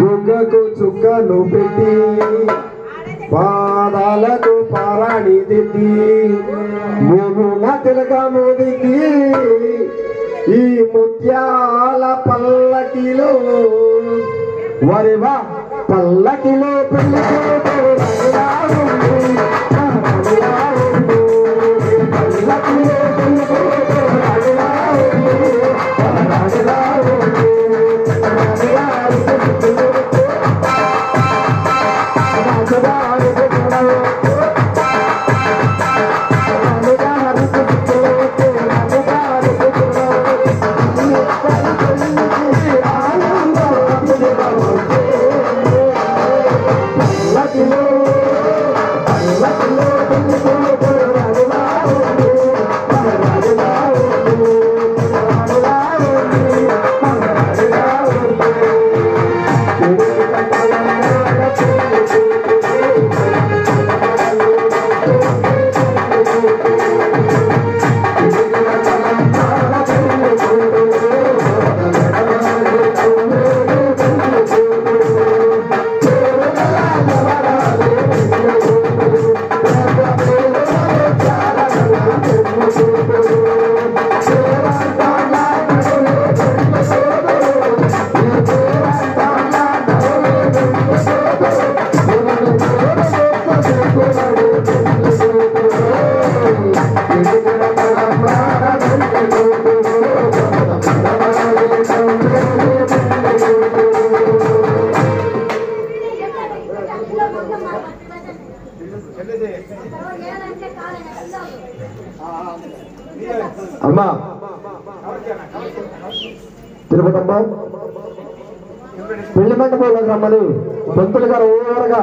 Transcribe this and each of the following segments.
బుగ్గకు చుక్కను పెట్టి పాదాలకు పారాణి తెట్టి మూడు తిలకము దిగి ఈ ముత్యాల పల్లకిలో వరివా పల్లకిలో పెళ్ళి అమ్మా. తిరుపతమ్మ పెళ్ళి మండపంలోకి రమ్మని పంతులు గారు ఓవరగా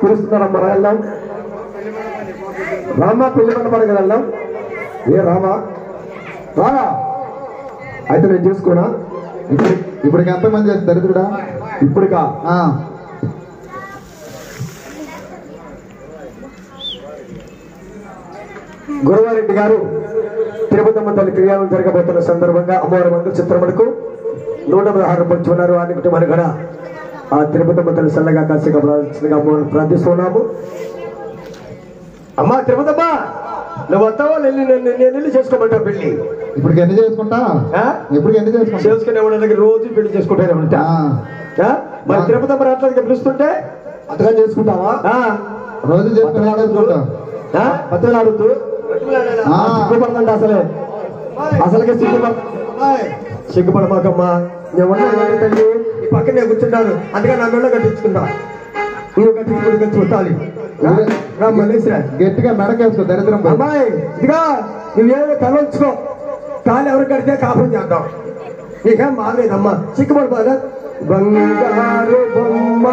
పిలుస్తున్నారమ్మా వెళ్దాం రామా పెళ్ళి మండపానికి వెళ్దాం ఏ రామా? రాగా అయితే నేను చేసుకోనా ఇప్పుడు ఇప్పటికి ఎంతమంది దరిద్రుడా? ఇప్పుడుగా గురవారెడ్డి గారు తిరుపతమ్మ తల్లి క్రియాలు జరగబోతున్న సందర్భంగా అమ్మవారి మందు చిత్రములకు నూట పదహారు పంచున్నారు వారి కుటుంబాన్ని కూడా ఆ తిరుపతమ్మ తల్లి సల్లగా కాశీగా ప్రార్థించగా అమ్మవారిని ప్రార్థిస్తున్నాము. అమ్మా తిరుపతమ్మ! నువ్వు వస్తావా? వెళ్ళి నేను వెళ్ళి చేసుకోమంటావు పెళ్ళి. ఇప్పటికి ఎన్ని చేసుకుంటా? ఆ? ఇప్పటికి ఎన్ని చేసుకుంటా? చేసుకునే వాళ్ళ దగ్గర రోజు పెళ్ళి ఆ, ఆ? మరి తిరుపతమ్మ రాట్లకి పిలుస్తుంటే? అంతగా చేసుకుంటావా. రోజు చేసుకుంటా ఆ? బతిలాడుతూ ఆ. సిగ్గుపడదండి అసలే. అసలుకే సిగ్గుపడ సిగ్గుపడమాకమ్మా. నేను తల్లి? ఈ పక్కన నేను కూర్చున్నాను అందుకే నా మెళ్ళ కట్టించుకుంటా. నువ్వు కట్టించుకుని కట్టి చుట్టాలి మలేసిరా గట్టిగా మెడకేసుకో దరిద్రం. అమ్మాయి ఇదిగా నువ్వేదో తలొచ్చుకో కాలు ఎవరు కడితే కాపురం చేద్దాం. నీకేం మారలేదమ్మా సిగ్గుపడిపోదా బంగారు బొమ్మ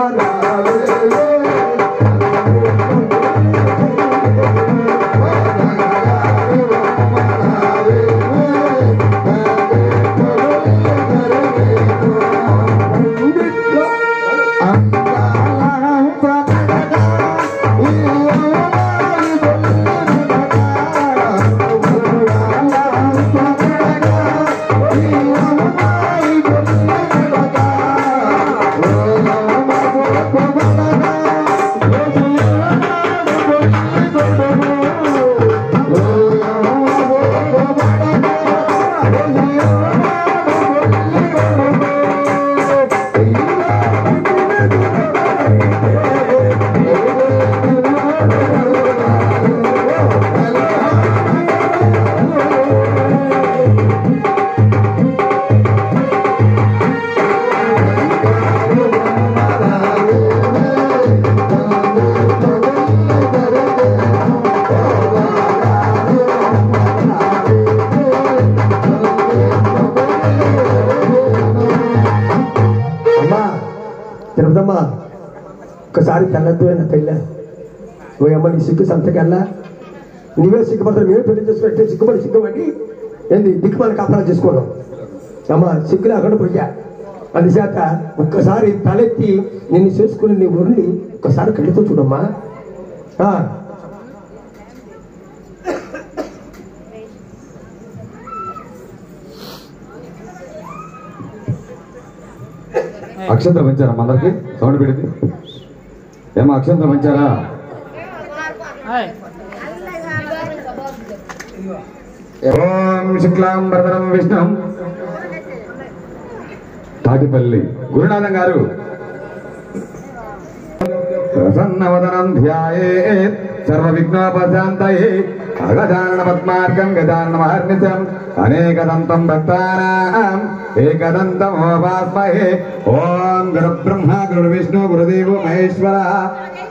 తిరుపతమ్మా ఒకసారి తెల్లద్దువైన అయినా ఓ అమ్మ నీ సిగ్గు సంతకెళ్ళా నీవే సిగ్గుపడతావు నేను పెళ్ళి చేసుకుంటే సిగ్గుపడి సిగ్గుపడి ఏంది దిక్కుమని కాపలా చేసుకోవడం అమ్మ సిగ్గులు అక్కడ పోయా అందుచేత ఒక్కసారి తలెత్తి నిన్ను చేసుకుని నీ ఊరిని ఒక్కసారి కళ్ళుతో చూడమ్మా అక్షంతలు పంచారా అందరికి? సౌండ్ పెడింది ఏమో అక్షంతలు పంచారా? ఓం విష్ణుం. తాటిపల్లి. గురునాథం గారు. ప్రసన్నవదనం ధ్యాయేత్. సర్వ విఘ్నోపశాంతయే అగజానన పద్మార్గం గజానన మహర్నిశం అనేకదంతం భక్తానాం ఏకదంతం ఓపాస్మహే ఓం గురు బ్రహ్మ గురు విష్ణు గురుదేవో మహేశ్వర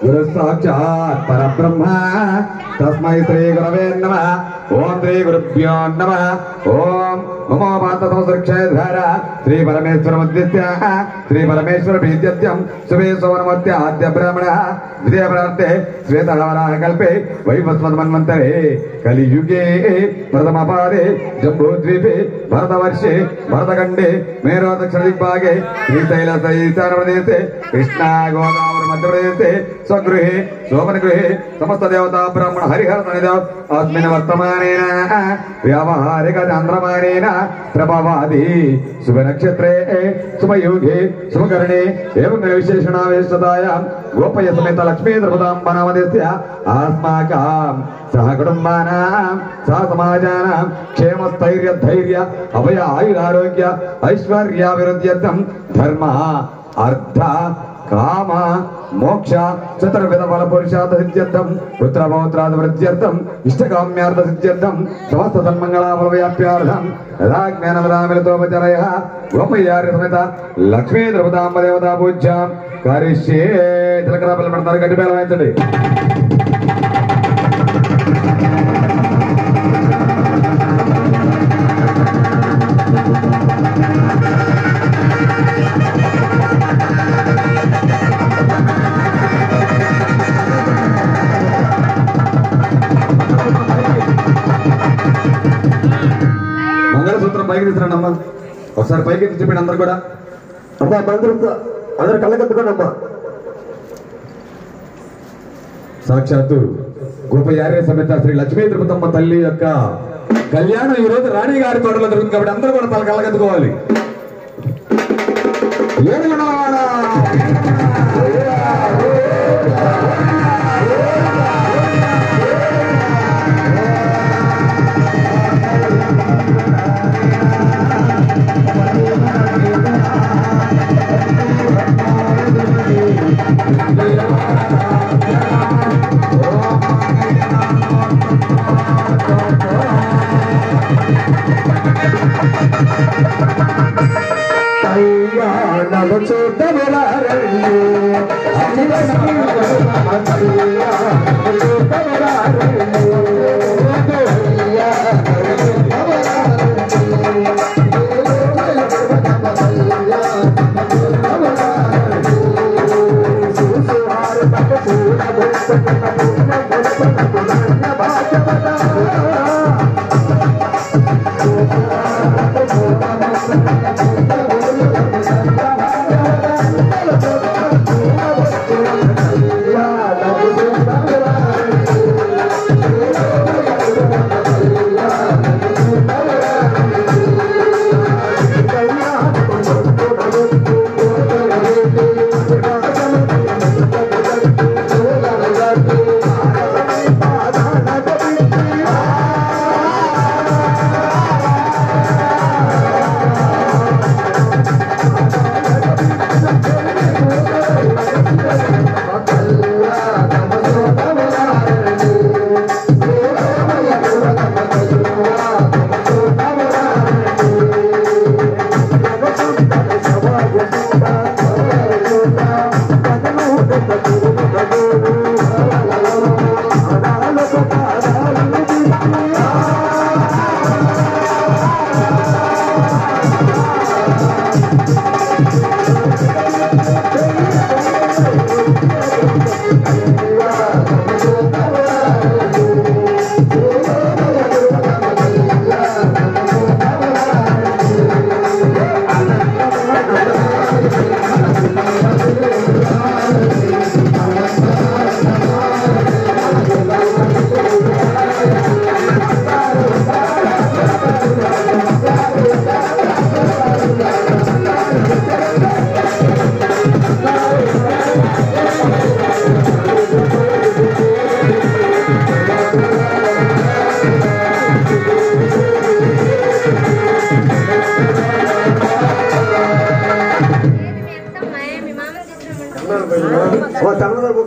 గురు సాక్షాత్ పరబ్రహ్మ తస్మై శ్రీ గురవే నమ ఓం శ్రీ గురుభ్యో నమ ఓం మమో శ్రీ పరమేశ్వర మధ్యస్య శ్రీ పరమేశ్వర భీత్యత్యం శుభే సోమనమత్య ఆద్య బ్రాహ్మణ ద్వితీయ శ్వేతవరాహ కల్పే వైవస్వన్మంతరే కలియుగే ప్రథమ పాదే జంబూద్వీపే భరతవర్షే భరతఖండే మేరో దక్షిణ దిగ్భాగే శ్రీశైల ఈశాన ప్రదేశే కృష్ణా గోదావరి మధ్యప్రదేశే స్వగృహే శోభన గృహే సమస్త దేవతా బ్రాహ్మణ హరిహర అస్మిన్ వర్తమానేన వ్యావహారిక చంద్రమానేన ప్రభావాది. శుభ నక్షత్రే శుభయోగే శుభకరణే ఏం విశేషణావేష్టదాయ గోపయ సమేత లక్ష్మీ ద్రపదాంబ నామదేస్య ఆస్మాకాం. సహ కుటుంబానాం సహ సమాజానాం క్షేమ స్థైర్య ధైర్య అభయ ఆయురారోగ్య ఐశ్వర్యాభివృద్ధ్యర్థం ధర్మ అర్థ కామ మోక్ష చతుర్విధ ఫల పురుషార్థ సిద్ధ్యర్థం పుత్ర పౌత్రాది వృద్ధ్యర్థం ఇష్టకామ్యార్థ సిద్ధ్యర్థం సమస్త సన్మంగళాఫల వ్యాప్యార్థం యథా జ్ఞానవరామిలతోపచరయ గోపయ్యార్య సమేత లక్ష్మీ ద్రపదాంబ దేవతా పూజ్యం కరిష్యే తిలకరా పిల్లలు పెడతారు గట్టి బేలం ఒకసారి పైకి ఎత్తి చెప్పండి అందరు కూడా. అమ్మా మందిరంతో అందరు కళ్ళకెత్తుకోండి అమ్మా సాక్షాత్తు గోపయార్య సమేత శ్రీ లక్ష్మీ తిరుపతమ్మ తల్లి యొక్క కళ్యాణం ఈ రోజు రాణి గారి తోటలో జరుగుతుంది కాబట్టి అందరూ కూడా తల కళ్ళకెత్తుకోవాలి ఏడుగొండలవాడ! కళ్యాణము చూడవరారండి